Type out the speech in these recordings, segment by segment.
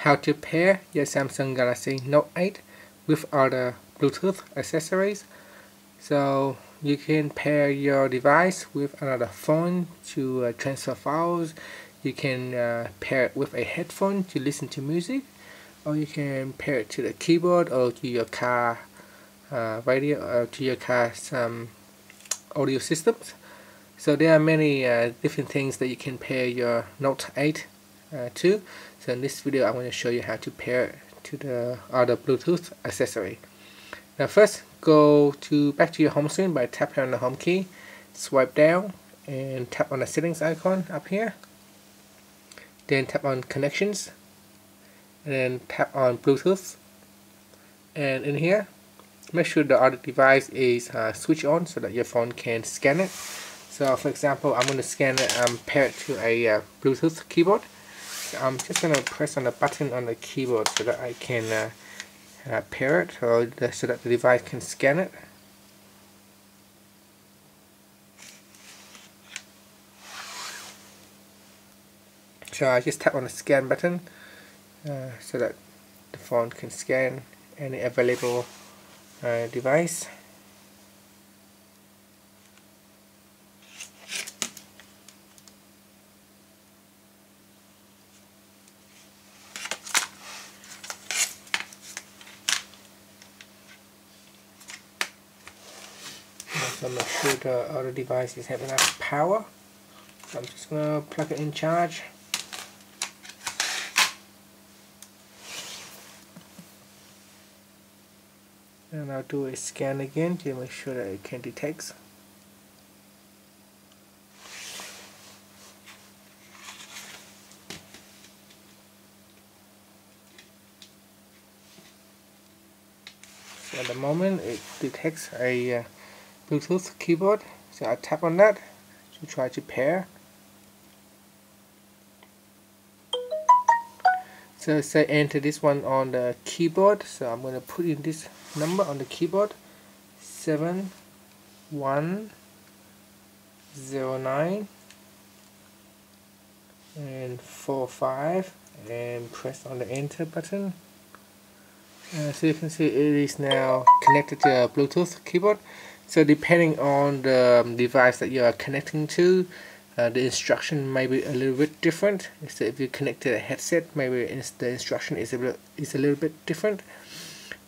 how to pair your Samsung Galaxy Note 8 with other Bluetooth accessories. So you can pair your device with another phone to uh, transfer files. You can uh, pair it with a headphone to listen to music. Or you can pair it to the keyboard or to your car uh, radio or to your car's um, audio systems. So there are many uh, different things that you can pair your Note 8 uh, to. So in this video I'm going to show you how to pair it to the other Bluetooth accessory. Now first go to back to your home screen by tapping on the home key, swipe down and tap on the settings icon up here. Then tap on connections and then tap on Bluetooth and in here make sure the other device is uh, switched on so that your phone can scan it so for example I'm going to scan it um, pair it to a uh, Bluetooth keyboard I'm just going to press on the button on the keyboard so that I can uh, uh, pair it so, the, so that the device can scan it. So I just tap on the scan button uh, so that the phone can scan any available uh, device. So make sure the other device is having enough power. So I'm just gonna plug it in charge. And I'll do a scan again to make sure that it can detect. At the moment it detects a uh, Bluetooth keyboard. So I tap on that to try to pair. So say enter this one on the keyboard. So I'm going to put in this number on the keyboard. 7109 and 45 and press on the enter button. Uh, so you can see it is now connected to a Bluetooth keyboard. So depending on the um, device that you are connecting to, uh, the instruction may be a little bit different. So if you connect to a headset, maybe the instruction is a, bit, is a little bit different.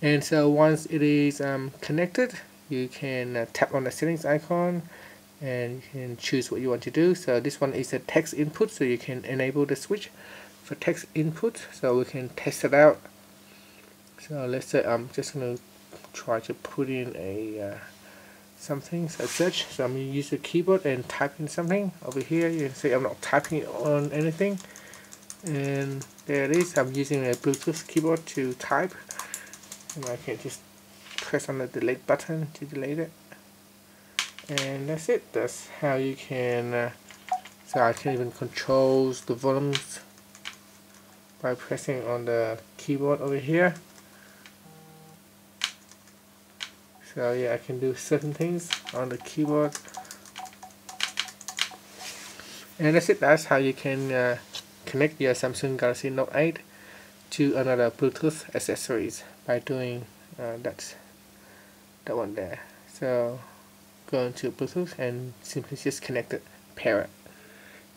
And so once it is um, connected, you can uh, tap on the settings icon and you can choose what you want to do. So this one is a text input, so you can enable the switch for text input. So we can test it out. So let's say I'm just going to try to put in a uh, something as such. So I'm going to use the keyboard and type in something over here. You can see I'm not typing on anything. And there it is. I'm using a Bluetooth keyboard to type. And I can just press on the delete button to delete it. And that's it. That's how you can uh, so I can even control the volumes by pressing on the keyboard over here so yeah I can do certain things on the keyboard. And that's it. That's how you can uh, connect your Samsung Galaxy Note 8 to another Bluetooth accessories by doing uh, that that one there. So go into Bluetooth and simply just connect it pair it.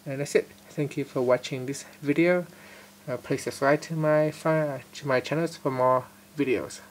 And that's it. Thank you for watching this video. Uh, please subscribe to my to my channels for more videos